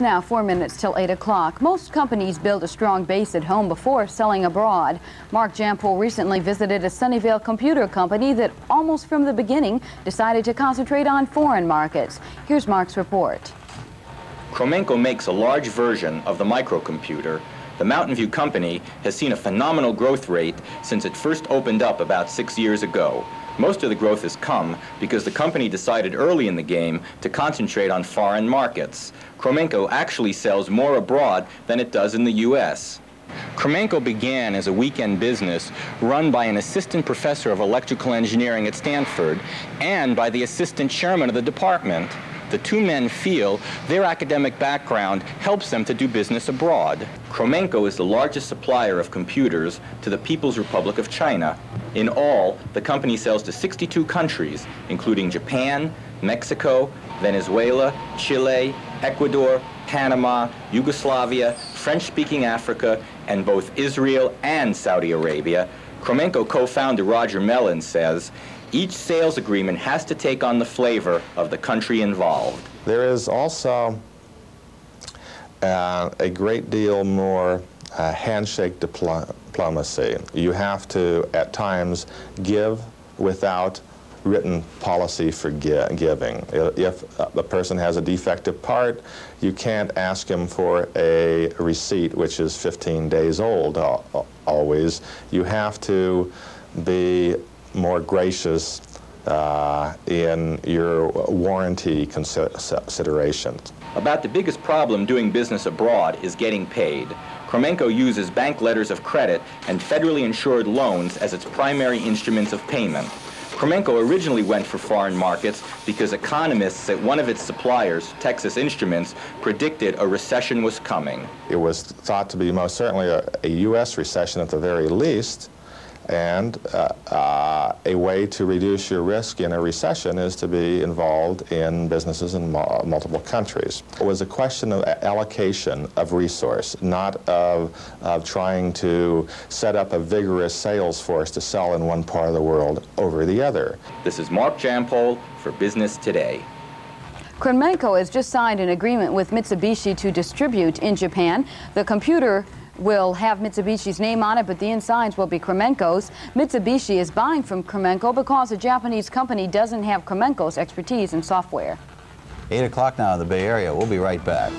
Now, four minutes till 8 o'clock. Most companies build a strong base at home before selling abroad. Mark Jampool recently visited a Sunnyvale computer company that almost from the beginning decided to concentrate on foreign markets. Here's Mark's report. Cromemco makes a large version of the microcomputer. The Mountain View company has seen a phenomenal growth rate since it first opened up about six years ago. Most of the growth has come because the company decided early in the game to concentrate on foreign markets. Cromemco actually sells more abroad than it does in the U.S. Cromemco began as a weekend business run by an assistant professor of electrical engineering at Stanford and by the assistant chairman of the department. The two men feel their academic background helps them to do business abroad. Cromemco is the largest supplier of computers to the People's Republic of China. In all, the company sells to 62 countries, including Japan, Mexico, Venezuela, Chile, Ecuador, Panama, Yugoslavia, French-speaking Africa, and both Israel and Saudi Arabia. Cromemco co-founder Roger Melen says, each sales agreement has to take on the flavor of the country involved. There is also uh, a great deal more uh, handshake diplomacy. You have to, at times, give without written policy for giving. If a person has a defective part, you can't ask him for a receipt which is 15 days old always. You have to be more gracious uh, in your warranty considerations. About the biggest problem doing business abroad is getting paid. Cromemco uses bank letters of credit and federally insured loans as its primary instruments of payment. Cromemco originally went for foreign markets because economists at one of its suppliers, Texas Instruments, predicted a recession was coming. It was thought to be most certainly a, a U.S. recession at the very least, and uh, uh, a way to reduce your risk in a recession is to be involved in businesses in multiple countries. It was a question of allocation of resource, not of, of trying to set up a vigorous sales force to sell in one part of the world over the other. This is Mark Jampol for Business Today. Cromemco has just signed an agreement with Mitsubishi to distribute in Japan the computer will have Mitsubishi's name on it, but the insides will be Cromemco's. Mitsubishi is buying from Cromemco because a Japanese company doesn't have Cromemco's expertise in software. 8 o'clock now in the Bay Area. We'll be right back.